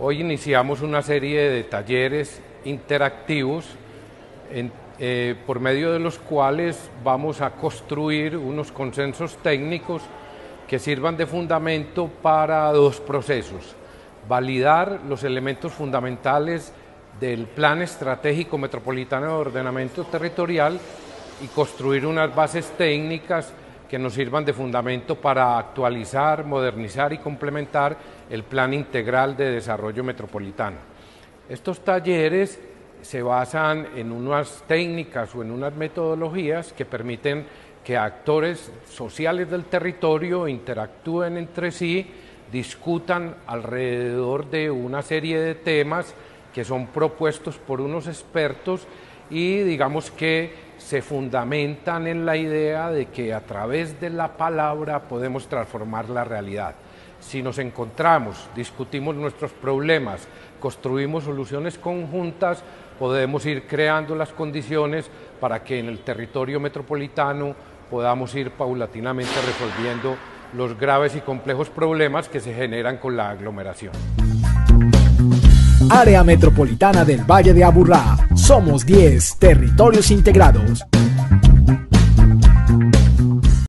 Hoy iniciamos una serie de talleres interactivos eh, por medio de los cuales vamos a construir unos consensos técnicos que sirvan de fundamento para dos procesos. Validar los elementos fundamentales del Plan Estratégico Metropolitano de Ordenamiento Territorial y construir unas bases técnicas que nos sirvan de fundamento para actualizar, modernizar y complementar el Plan Integral de Desarrollo Metropolitano. Estos talleres se basan en unas técnicas o en unas metodologías que permiten que actores sociales del territorio interactúen entre sí, discutan alrededor de una serie de temas que son propuestos por unos expertos y digamos que se fundamentan en la idea de que a través de la palabra podemos transformar la realidad. Si nos encontramos, discutimos nuestros problemas, construimos soluciones conjuntas, podemos ir creando las condiciones para que en el territorio metropolitano podamos ir paulatinamente resolviendo los graves y complejos problemas que se generan con la aglomeración. Área Metropolitana del Valle de Aburrá. Somos 10 territorios integrados.